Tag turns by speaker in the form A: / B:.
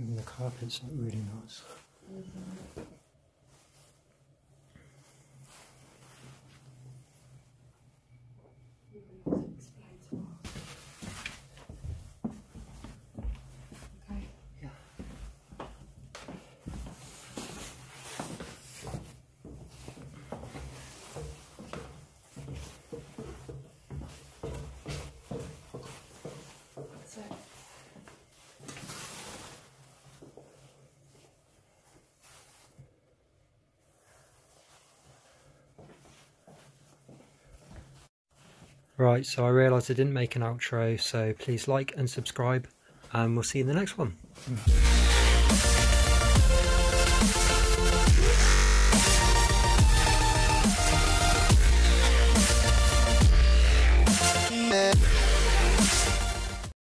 A: Even the carpet's not really nice.
B: Mm-hmm.
A: Right, so I realised I didn't make an outro, so please like and subscribe, and we'll see you in the next one. Mm.